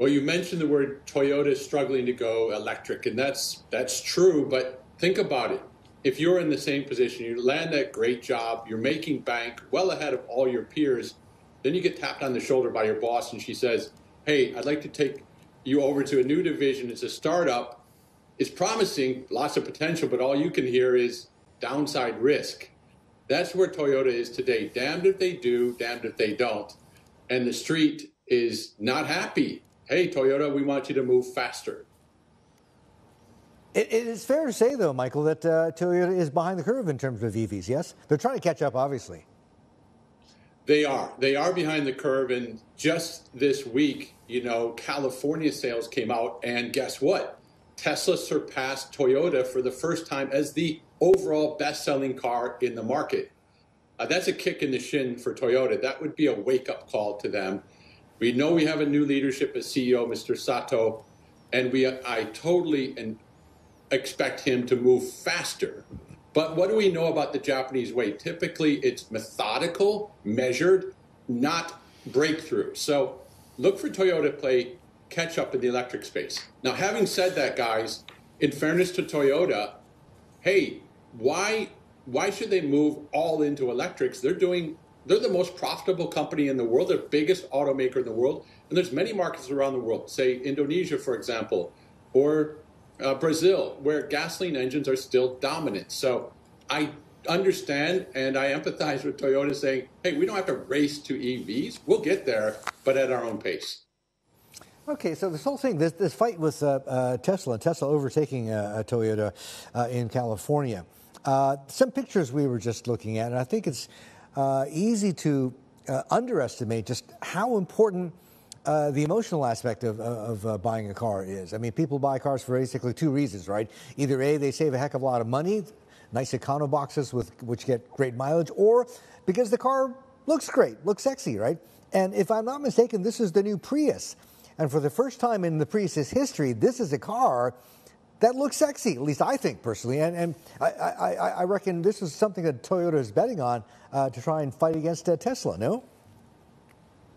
Well, you mentioned the word Toyota struggling to go electric, and that's that's true. But think about it: if you're in the same position, you land that great job, you're making bank well ahead of all your peers, then you get tapped on the shoulder by your boss, and she says, "Hey, I'd like to take you over to a new division. It's a startup. It's promising, lots of potential, but all you can hear is downside risk." That's where Toyota is today. Damned if they do, damned if they don't. And the street is not happy hey, Toyota, we want you to move faster. it, it is fair to say, though, Michael, that uh, Toyota is behind the curve in terms of EVs, yes? They're trying to catch up, obviously. They are. They are behind the curve. And just this week, you know, California sales came out, and guess what? Tesla surpassed Toyota for the first time as the overall best selling car in the market. Uh, that's a kick in the shin for Toyota. That would be a wake up call to them. We know we have a new leadership as CEO, Mr. Sato, and we I totally and expect him to move faster. But what do we know about the Japanese way? Typically, it's methodical, measured, not breakthrough. So look for Toyota to play catch up in the electric space. Now, having said that, guys, in fairness to Toyota, hey, why why should they move all into electrics? They're doing they're the most profitable company in the world, the biggest automaker in the world, and there's many markets around the world. Say Indonesia, for example, or uh, Brazil, where gasoline engines are still dominant. So I understand and I empathize with Toyota saying, "Hey, we don't have to race to EVs. We'll get there, but at our own pace." Okay, so this whole thing, this, this fight with uh, uh, Tesla, Tesla overtaking uh, Toyota uh, in California. Uh, some pictures we were just looking at, and I think it's uh, easy to uh, underestimate just how important uh, the emotional aspect of, of uh, buying a car is. I mean, people buy cars for basically two reasons, right? Either A, they save a heck of a lot of money, nice econo boxes with which get great mileage, or because the car looks great, looks sexy, right? And if I'm not mistaken, this is the new Prius. And for the first time in the Prius's history, this is a car that looks sexy, at least I think personally. And, and I, I, I, reckon this is something that Toyota is betting on uh, to try and fight against uh, Tesla, no?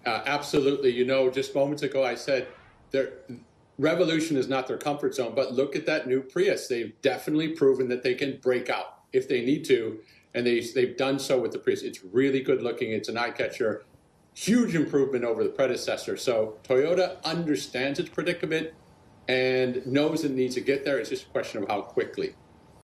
Uh, absolutely. You know, just moments ago I said their revolution is not their comfort zone, but look at that new Prius. They've definitely proven that they can break out if they need to, and they, they've done so with the Prius. It's really good looking, it's an eye catcher. Huge improvement over the predecessor. So Toyota understands its predicament and knows it needs to get there. It's just a question of how quickly.